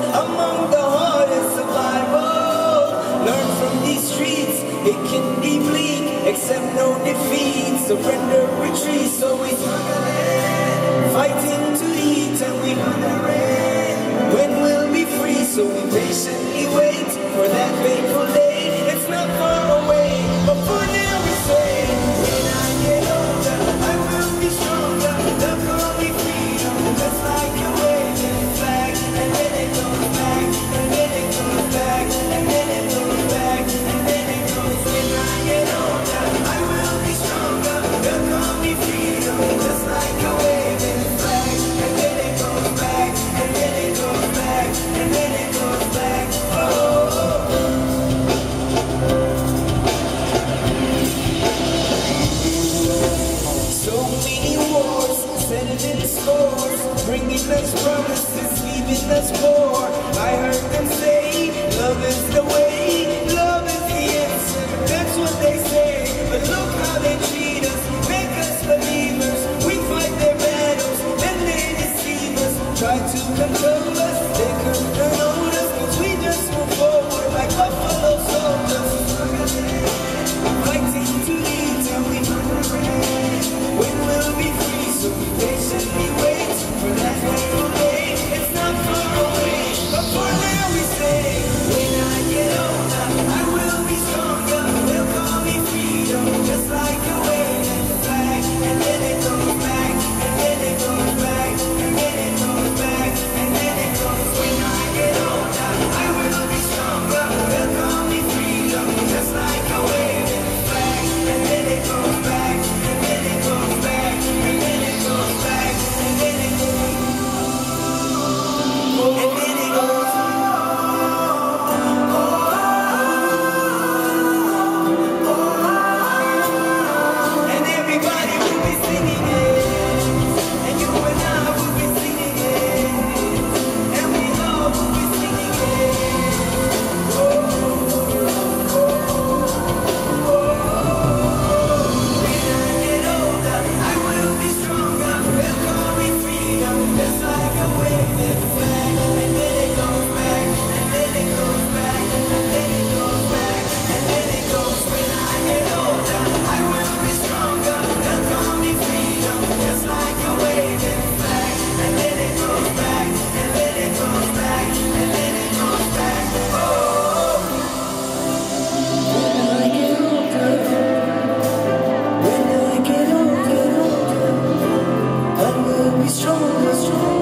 among the hardest of survival. Learn from these streets, it can be bleak, accept no defeat, surrender, retreat. So we struggling, fighting to eat, and we hungering. When we'll be free, so we patient. Scores, bringing us promises, leaving us poor. I heard them say, love is the way, love is the answer. That's what they say, but look how they treat us, make us believers. We fight their battles, then they deceive us, try to control us, strong, strong.